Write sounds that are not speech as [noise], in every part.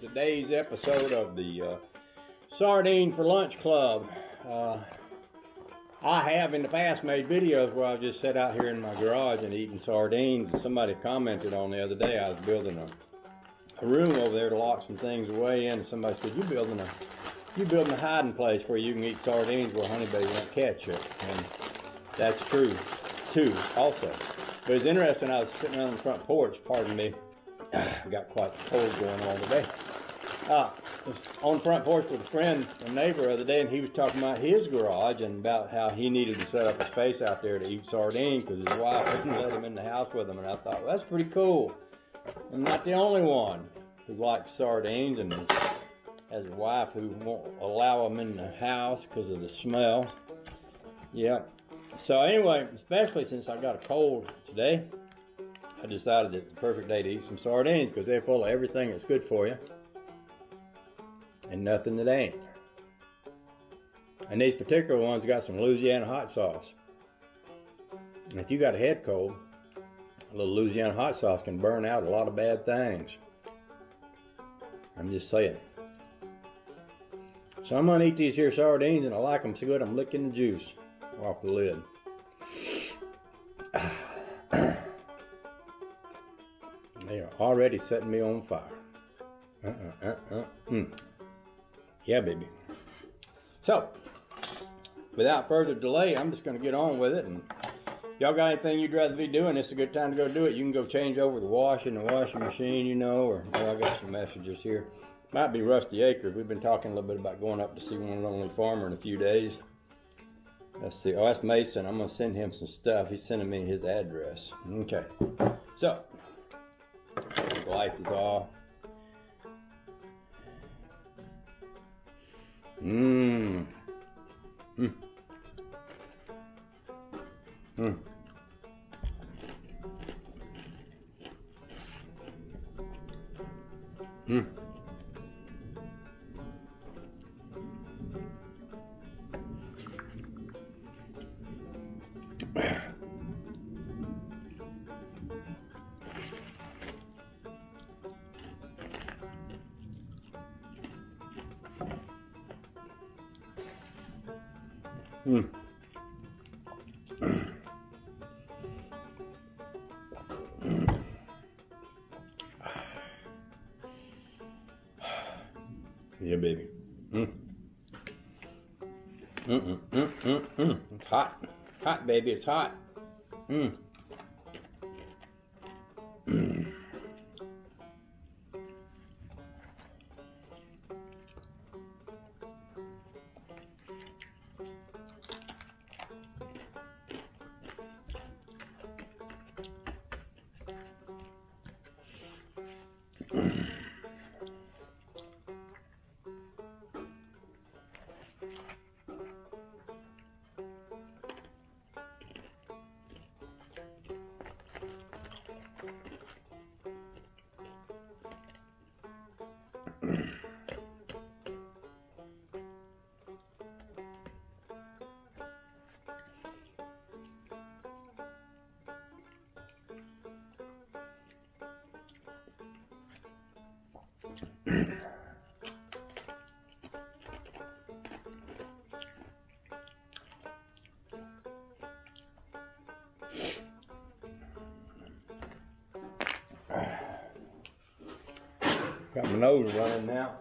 to today's episode of the uh, Sardine for Lunch Club. Uh, I have in the past made videos where I've just sat out here in my garage and eating sardines. Somebody commented on the other day I was building a, a room over there to lock some things away in. Somebody said, "You're building a you're building a hiding place where you can eat sardines where honeybee won't catch it," and that's true too, also. But it's interesting. I was sitting on the front porch. Pardon me. I got quite cold going on today. Uh, was on the front porch with a friend, a neighbor, the other day, and he was talking about his garage and about how he needed to set up a space out there to eat sardines because his wife wouldn't let him in the house with him. And I thought, well, that's pretty cool. I'm not the only one who likes sardines and has a wife who won't allow them in the house because of the smell. Yep. So anyway, especially since I got a cold today, Decided it's the perfect day to eat some sardines because they're full of everything that's good for you and nothing that ain't. And these particular ones got some Louisiana hot sauce. And if you got a head cold, a little Louisiana hot sauce can burn out a lot of bad things. I'm just saying. So I'm gonna eat these here sardines and I like them so good I'm licking the juice off the lid. They are already setting me on fire. Uh-uh, uh-uh, mm. Yeah, baby. So, without further delay, I'm just going to get on with it. And y'all got anything you'd rather be doing? It's a good time to go do it. You can go change over the wash in the washing machine, you know, or I got some messages here. Might be Rusty Acres. We've been talking a little bit about going up to see one and only farmer in a few days. Let's see. Oh, that's Mason. I'm going to send him some stuff. He's sending me his address. Okay. So, lights is off. Mmm. Mmm. Mmm. Mmm. Mm. yeah, baby. Mm. It's hot. Hot, baby. It's hot. Mm. alone. Got my nose running now.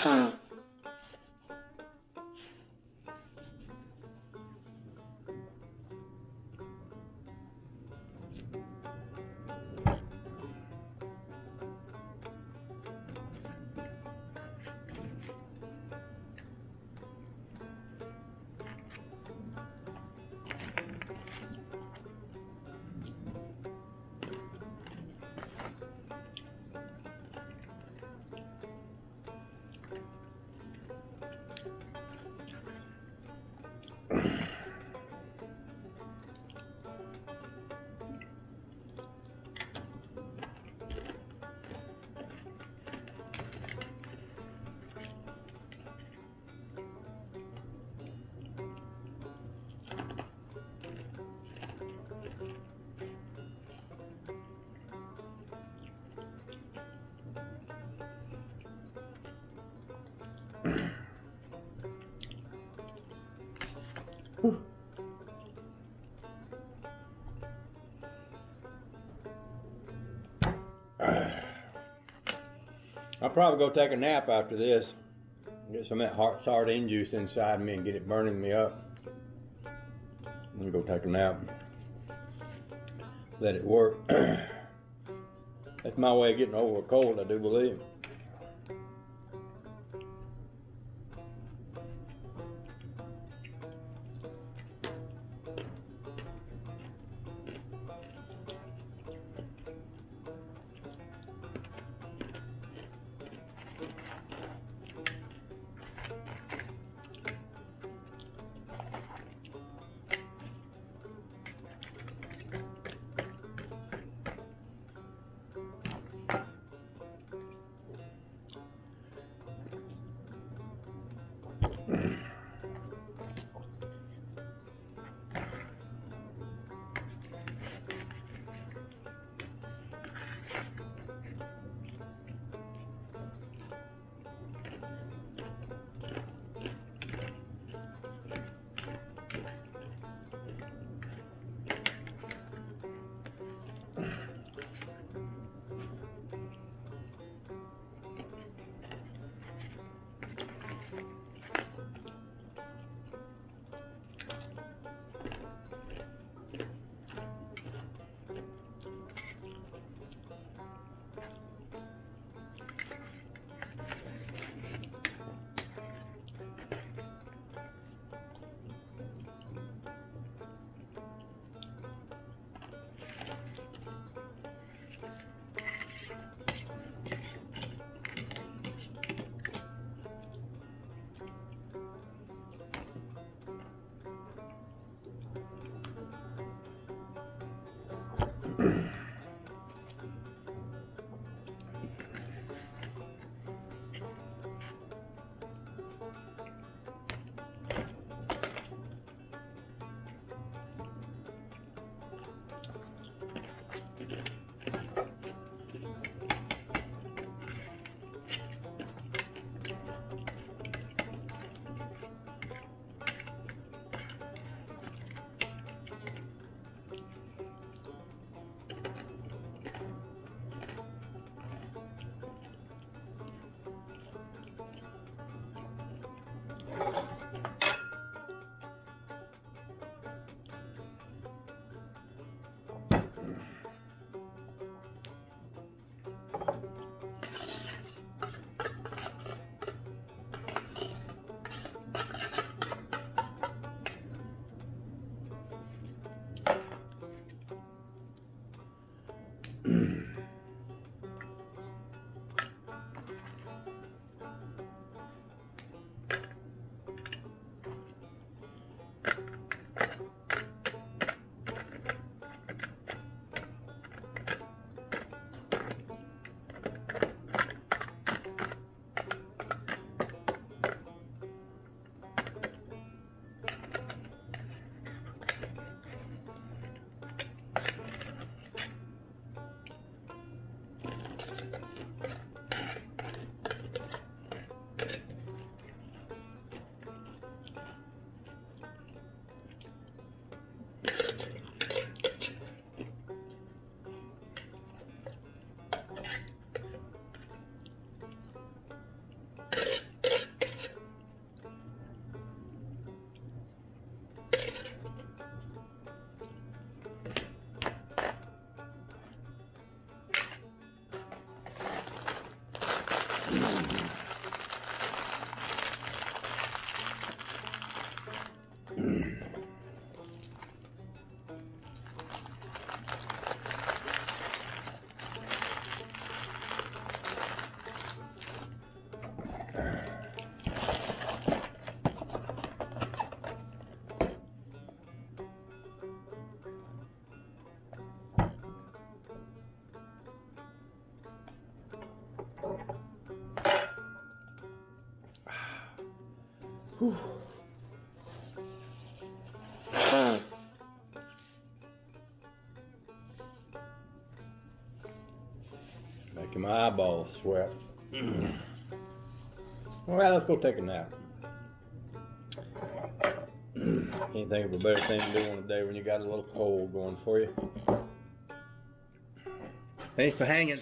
Hmm. I'll probably go take a nap after this. Get some of that hot sardine juice inside me and get it burning me up. Let me go take a nap. Let it work. [clears throat] That's my way of getting over a cold, I do believe. 嗯。Making my eyeballs sweat. [clears throat] well, let's go take a nap. [clears throat] Can't think of a better thing to do on a day when you got a little cold going for you. Thanks for hanging.